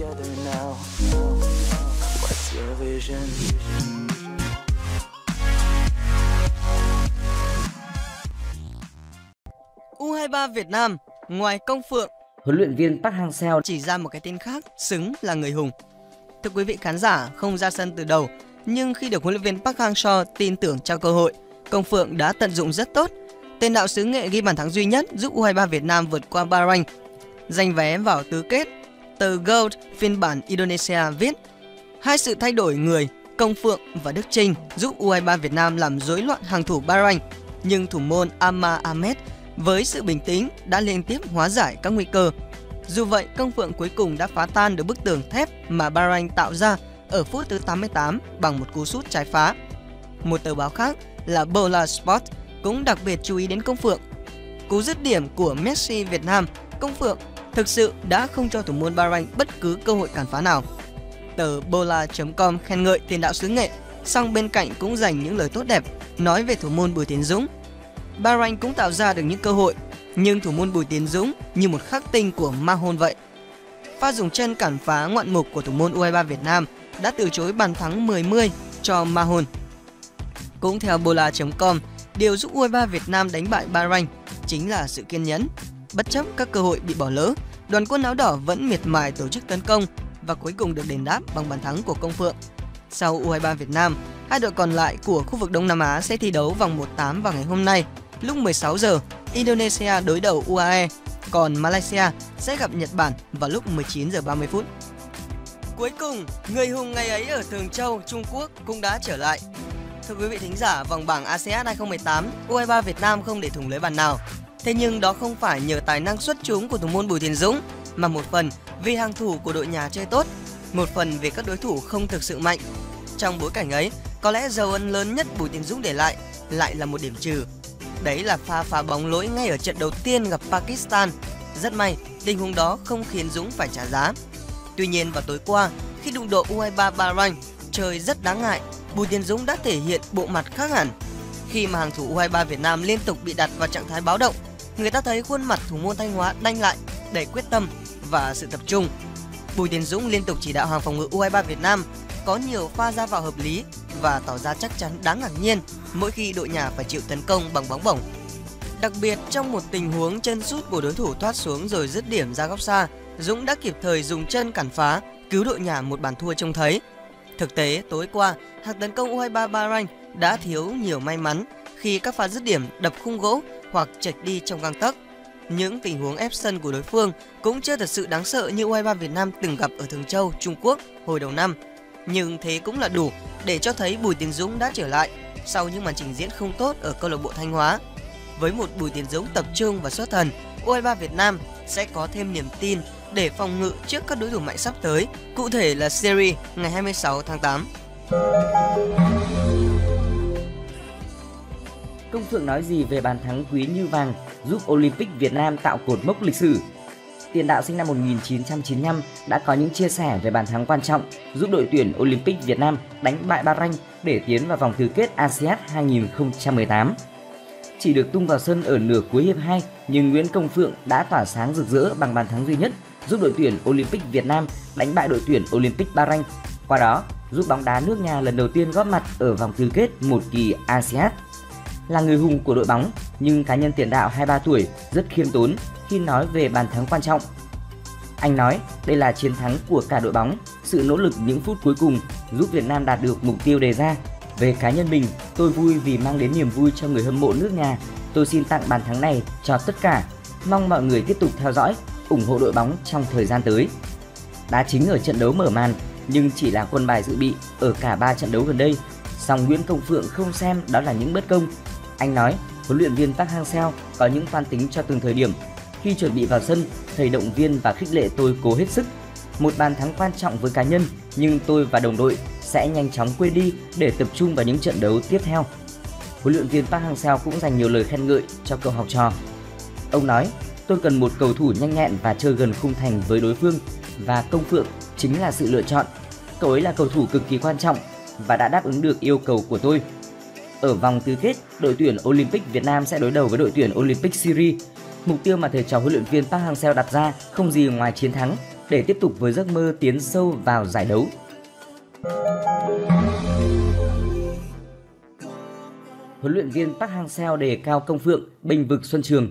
together now. What's your vision? U23 Việt Nam, ngoài Công Phượng, huấn luyện viên Park Hang-seo chỉ ra một cái tên khác xứng là người hùng. Thưa quý vị khán giả, không ra sân từ đầu, nhưng khi được huấn luyện viên Park Hang-seo tin tưởng cho cơ hội, Công Phượng đã tận dụng rất tốt. Tên đạo xứ nghệ ghi bàn thắng duy nhất giúp U23 Việt Nam vượt qua Bahrain, giành vé vào tứ kết. Tờ Gold phiên bản Indonesia viết hai sự thay đổi người Công Phượng và Đức Trinh giúp U23 Việt Nam làm rối loạn hàng thủ Bahrain, nhưng thủ môn Amma Ahmed với sự bình tĩnh đã liên tiếp hóa giải các nguy cơ. Dù vậy, Công Phượng cuối cùng đã phá tan được bức tường thép mà Bahrain tạo ra ở phút thứ 88 bằng một cú sút trái phá. Một tờ báo khác là Bola Sport cũng đặc biệt chú ý đến Công Phượng. Cú dứt điểm của Messi Việt Nam, Công Phượng thực sự đã không cho thủ môn Bahrain bất cứ cơ hội cản phá nào. Tờ Bola.com khen ngợi tiền đạo xứ nghệ, song bên cạnh cũng dành những lời tốt đẹp nói về thủ môn Bùi Tiến Dũng. Bahrain cũng tạo ra được những cơ hội, nhưng thủ môn Bùi Tiến Dũng như một khắc tinh của Mahon vậy. Pha dùng chân cản phá ngoạn mục của thủ môn U23 Việt Nam đã từ chối bàn thắng 10-10 cho Mahon. Cũng theo Bola.com, điều giúp U23 Việt Nam đánh bại Bahrain chính là sự kiên nhẫn. Bất chấp các cơ hội bị bỏ lỡ, đoàn quân áo đỏ vẫn miệt mài tổ chức tấn công và cuối cùng được đền đáp bằng bàn thắng của Công Phượng. Sau U23 Việt Nam, hai đội còn lại của khu vực Đông Nam Á sẽ thi đấu vòng 1/8 vào ngày hôm nay. Lúc 16 giờ, Indonesia đối đầu UAE, còn Malaysia sẽ gặp Nhật Bản vào lúc 19 giờ 30 phút. Cuối cùng, người hùng ngày ấy ở Thường Châu, Trung Quốc cũng đã trở lại. Thưa quý vị thính giả, vòng bảng ASEAN 2018, U23 Việt Nam không để thủng lưới bàn nào. Thế nhưng đó không phải nhờ tài năng xuất chúng của thủ môn Bùi Tiến Dũng, mà một phần vì hàng thủ của đội nhà chơi tốt, một phần vì các đối thủ không thực sự mạnh. Trong bối cảnh ấy, có lẽ dấu ấn lớn nhất Bùi Tiến Dũng để lại lại là một điểm trừ. Đấy là pha phá bóng lỗi ngay ở trận đầu tiên gặp Pakistan. Rất may, tình huống đó không khiến Dũng phải trả giá. Tuy nhiên vào tối qua, khi đụng độ U23 Bahrain, trời rất đáng ngại, Bùi Tiến Dũng đã thể hiện bộ mặt khác hẳn. Khi mà hàng thủ U23 Việt Nam liên tục bị đặt vào trạng thái báo động, người ta thấy khuôn mặt thủ môn Thanh Hóa đanh lại, đầy quyết tâm và sự tập trung. Bùi Tiến Dũng liên tục chỉ đạo hàng phòng ngự U23 Việt Nam có nhiều pha ra vào hợp lý và tỏ ra chắc chắn đáng ngạc nhiên mỗi khi đội nhà phải chịu tấn công bằng bóng bổng. Đặc biệt trong một tình huống chân sút của đối thủ thoát xuống rồi dứt điểm ra góc xa, Dũng đã kịp thời dùng chân cản phá, cứu đội nhà một bàn thua trông thấy. Thực tế, tối qua, hàng tấn công U23 Bahrain đã thiếu nhiều may mắn khi các pha dứt điểm đập khung gỗ hoặc chệch đi trong găng tấc. Những tình huống ép sân của đối phương cũng chưa thật sự đáng sợ như U23 Việt Nam từng gặp ở Thường Châu, Trung Quốc hồi đầu năm. Nhưng thế cũng là đủ để cho thấy Bùi Tiến Dũng đã trở lại sau những màn trình diễn không tốt ở câu lạc bộ Thanh Hóa. Với một Bùi Tiến Dũng tập trung và xuất thần, U23 Việt Nam sẽ có thêm niềm tin để phòng ngự trước các đối thủ mạnh sắp tới, cụ thể là Syria ngày 26 tháng 8. Công Phượng nói gì về bàn thắng quý như vàng giúp Olympic Việt Nam tạo cột mốc lịch sử? Tiền đạo sinh năm 1995 đã có những chia sẻ về bàn thắng quan trọng giúp đội tuyển Olympic Việt Nam đánh bại Bahrain để tiến vào vòng tứ kết ASEAN 2018. Chỉ được tung vào sân ở nửa cuối hiệp 2, nhưng Nguyễn Công Phượng đã tỏa sáng rực rỡ bằng bàn thắng duy nhất giúp đội tuyển Olympic Việt Nam đánh bại đội tuyển Olympic Bahrain. Qua đó, giúp bóng đá nước nhà lần đầu tiên góp mặt ở vòng tứ kết một kỳ ASEAN. Là người hùng của đội bóng, nhưng cá nhân tiền đạo 23 tuổi rất khiêm tốn khi nói về bàn thắng quan trọng. Anh nói đây là chiến thắng của cả đội bóng, sự nỗ lực những phút cuối cùng giúp Việt Nam đạt được mục tiêu đề ra. Về cá nhân mình, tôi vui vì mang đến niềm vui cho người hâm mộ nước nhà. Tôi xin tặng bàn thắng này cho tất cả. Mong mọi người tiếp tục theo dõi, ủng hộ đội bóng trong thời gian tới. Đá chính ở trận đấu mở màn nhưng chỉ là quân bài dự bị ở cả 3 trận đấu gần đây. Song Nguyễn Công Phượng không xem đó là những bất công. Anh nói, huấn luyện viên Park Hang-seo có những toan tính cho từng thời điểm. Khi chuẩn bị vào sân, thầy động viên và khích lệ tôi cố hết sức. Một bàn thắng quan trọng với cá nhân, nhưng tôi và đồng đội sẽ nhanh chóng quên đi để tập trung vào những trận đấu tiếp theo. Huấn luyện viên Park Hang-seo cũng dành nhiều lời khen ngợi cho cậu học trò. Ông nói, tôi cần một cầu thủ nhanh nhẹn và chơi gần khung thành với đối phương và Công Phượng chính là sự lựa chọn. Cậu ấy là cầu thủ cực kỳ quan trọng và đã đáp ứng được yêu cầu của tôi. Ở vòng tứ kết, đội tuyển Olympic Việt Nam sẽ đối đầu với đội tuyển Olympic Syria. Mục tiêu mà thầy trò huấn luyện viên Park Hang-seo đặt ra không gì ngoài chiến thắng. để tiếp tục với giấc mơ tiến sâu vào giải đấu. Huấn luyện viên Park Hang-seo đề cao công phượng, bình vực Xuân Trường.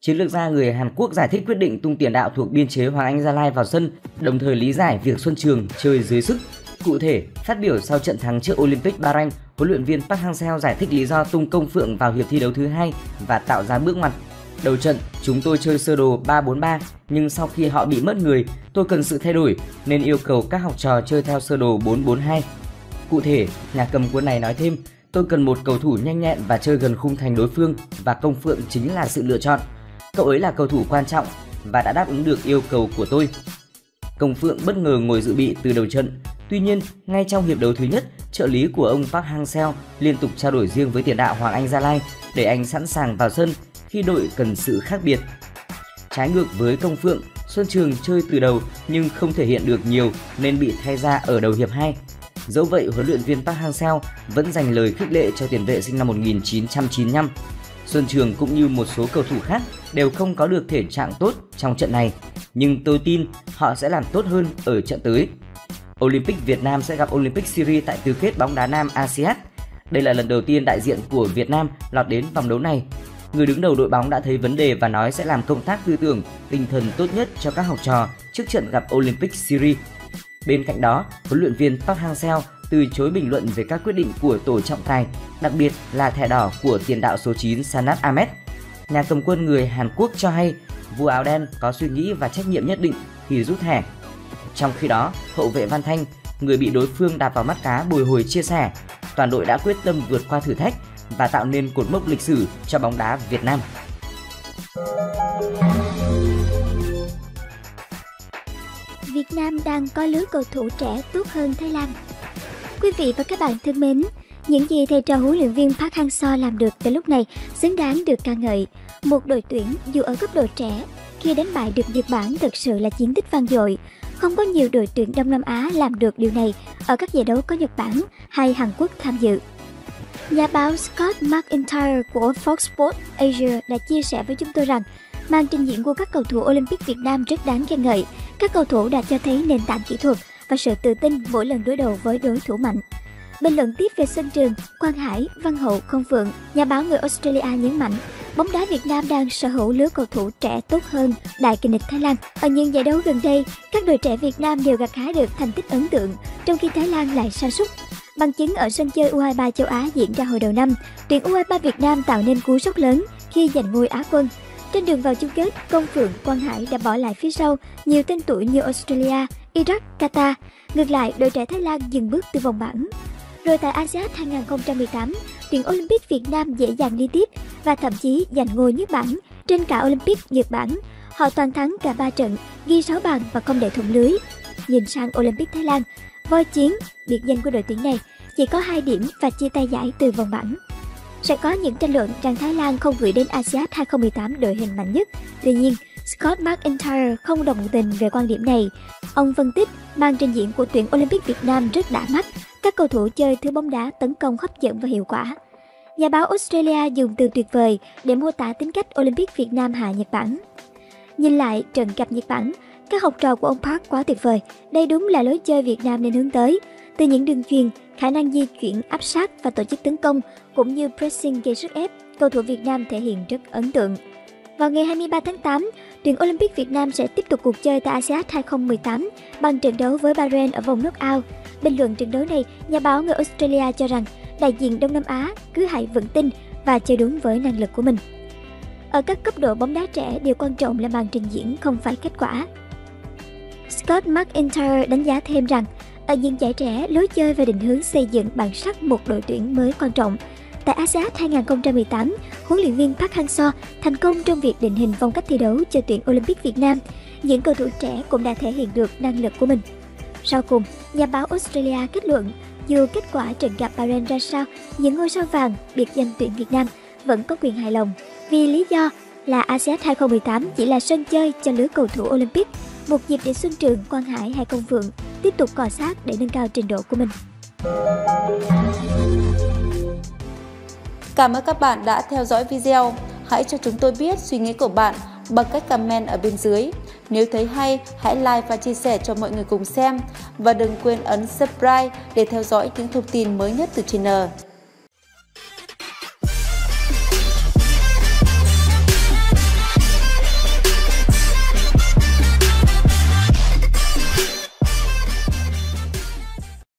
Chiến lược gia người Hàn Quốc giải thích quyết định tung tiền đạo thuộc biên chế Hoàng Anh Gia Lai vào sân, đồng thời lý giải việc Xuân Trường chơi dưới sức. Cụ thể, phát biểu sau trận thắng trước Olympic Bahrain, huấn luyện viên Park Hang-seo giải thích lý do tung công phượng vào hiệp thi đấu thứ hai và tạo ra bước ngoặt. Đầu trận, chúng tôi chơi sơ đồ 3-4-3, nhưng sau khi họ bị mất người, tôi cần sự thay đổi nên yêu cầu các học trò chơi theo sơ đồ 4-4-2. Cụ thể, nhà cầm quân này nói thêm, tôi cần một cầu thủ nhanh nhẹn và chơi gần khung thành đối phương và công phượng chính là sự lựa chọn. Cậu ấy là cầu thủ quan trọng và đã đáp ứng được yêu cầu của tôi. Công Phượng bất ngờ ngồi dự bị từ đầu trận. Tuy nhiên, ngay trong hiệp đấu thứ nhất, trợ lý của ông Park Hang-seo liên tục trao đổi riêng với tiền đạo Hoàng Anh Gia Lai để anh sẵn sàng vào sân khi đội cần sự khác biệt. Trái ngược với Công Phượng, Xuân Trường chơi từ đầu nhưng không thể hiện được nhiều nên bị thay ra ở đầu hiệp 2. Dẫu vậy, huấn luyện viên Park Hang-seo vẫn dành lời khích lệ cho tiền vệ sinh năm 1995. Xuân Trường cũng như một số cầu thủ khác đều không có được thể trạng tốt trong trận này, nhưng tôi tin họ sẽ làm tốt hơn ở trận tới. Olympic Việt Nam sẽ gặp Olympic Syria tại tứ kết bóng đá nam ASEAN. Đây là lần đầu tiên đại diện của Việt Nam lọt đến vòng đấu này. Người đứng đầu đội bóng đã thấy vấn đề và nói sẽ làm công tác tư tưởng, tinh thần tốt nhất cho các học trò trước trận gặp Olympic Syria. Bên cạnh đó, huấn luyện viên Park Hang-seo từ chối bình luận về các quyết định của tổ trọng tài, đặc biệt là thẻ đỏ của tiền đạo số 9 Sanat Ahmed. Nhà cầm quân người Hàn Quốc cho hay vua áo đen có suy nghĩ và trách nhiệm nhất định khi rút thẻ. Trong khi đó, hậu vệ Văn Thanh, người bị đối phương đạp vào mắt cá bồi hồi chia sẻ, toàn đội đã quyết tâm vượt qua thử thách và tạo nên cột mốc lịch sử cho bóng đá Việt Nam. Việt Nam đang có lứa cầu thủ trẻ tốt hơn Thái Lan. Quý vị và các bạn thân mến, những gì thầy trò huấn luyện viên Park Hang-seo làm được tới lúc này xứng đáng được ca ngợi. Một đội tuyển dù ở cấp độ trẻ, khi đánh bại được Nhật Bản thực sự là chiến tích vang dội. Không có nhiều đội tuyển Đông Nam Á làm được điều này ở các giải đấu có Nhật Bản hay Hàn Quốc tham dự. Nhà báo Scott McIntyre của Fox Sports Asia đã chia sẻ với chúng tôi rằng màn trình diễn của các cầu thủ Olympic Việt Nam rất đáng khen ngợi. Các cầu thủ đã cho thấy nền tảng kỹ thuật và sự tự tin mỗi lần đối đầu với đối thủ mạnh. Bình luận tiếp về sân trường, Quang Hải, Văn Hậu, Không Phượng, nhà báo người Australia nhấn mạnh, bóng đá Việt Nam đang sở hữu lứa cầu thủ trẻ tốt hơn đại kình địch Thái Lan. Ở những giải đấu gần đây, các đội trẻ Việt Nam đều gặt hái được thành tích ấn tượng, trong khi Thái Lan lại sa sút. Bằng chứng ở sân chơi U23 châu Á diễn ra hồi đầu năm, tuyển U23 Việt Nam tạo nên cú sốc lớn khi giành ngôi Á quân. Trên đường vào chung kết, Công Phượng, Quang Hải đã bỏ lại phía sau nhiều tên tuổi như Australia, Iraq, Qatar. Ngược lại, đội trẻ Thái Lan dừng bước từ vòng bảng. Rồi tại ASEAN 2018, tuyển Olympic Việt Nam dễ dàng đi tiếp và thậm chí giành ngôi nhất bảng trên cả Olympic Nhật Bản. Họ toàn thắng cả 3 trận, ghi 6 bàn và không để thủng lưới. Nhìn sang Olympic Thái Lan, voi chiến, biệt danh của đội tuyển này, chỉ có 2 điểm và chia tay giải từ vòng bảng. Sẽ có những tranh luận rằng Thái Lan không gửi đến ASEAN 2018 đội hình mạnh nhất. Tuy nhiên, Scott McIntyre không đồng tình về quan điểm này. Ông phân tích, màn trình diễn của tuyển Olympic Việt Nam rất đã mắt, các cầu thủ chơi thứ bóng đá tấn công hấp dẫn và hiệu quả. Nhà báo Australia dùng từ tuyệt vời để mô tả tính cách Olympic Việt Nam hạ Nhật Bản. Nhìn lại trận gặp Nhật Bản, các học trò của ông Park quá tuyệt vời. Đây đúng là lối chơi Việt Nam nên hướng tới. Từ những đường truyền, khả năng di chuyển áp sát và tổ chức tấn công cũng như pressing gây sức ép, cầu thủ Việt Nam thể hiện rất ấn tượng. Vào ngày 23 tháng 8, tuyển Olympic Việt Nam sẽ tiếp tục cuộc chơi tại ASEAN 2018 bằng trận đấu với Bahrain ở vòng knockout. Bình luận trận đấu này, nhà báo người Australia cho rằng đại diện Đông Nam Á cứ hãy vững tin và chơi đúng với năng lực của mình. Ở các cấp độ bóng đá trẻ, điều quan trọng là màn trình diễn không phải kết quả. Scott McIntyre đánh giá thêm rằng, ở những giải trẻ, lối chơi và định hướng xây dựng bản sắc một đội tuyển mới quan trọng. Tại ASEAN 2018, huấn luyện viên Park Hang-seo thành công trong việc định hình phong cách thi đấu cho tuyển Olympic Việt Nam. Những cầu thủ trẻ cũng đã thể hiện được năng lực của mình. Sau cùng, nhà báo Australia kết luận, dù kết quả trận gặp Bahrain ra sao, những ngôi sao vàng biệt danh tuyển Việt Nam vẫn có quyền hài lòng vì lý do là ASEAN 2018 chỉ là sân chơi cho lứa cầu thủ Olympic, một dịp để Xuân Trường, Quang Hải hay Công Phượng tiếp tục cọ sát để nâng cao trình độ của mình. Cảm ơn các bạn đã theo dõi video. Hãy cho chúng tôi biết suy nghĩ của bạn bằng cách comment ở bên dưới. Nếu thấy hay, hãy like và chia sẻ cho mọi người cùng xem. Và đừng quên ấn subscribe để theo dõi những thông tin mới nhất từ channel.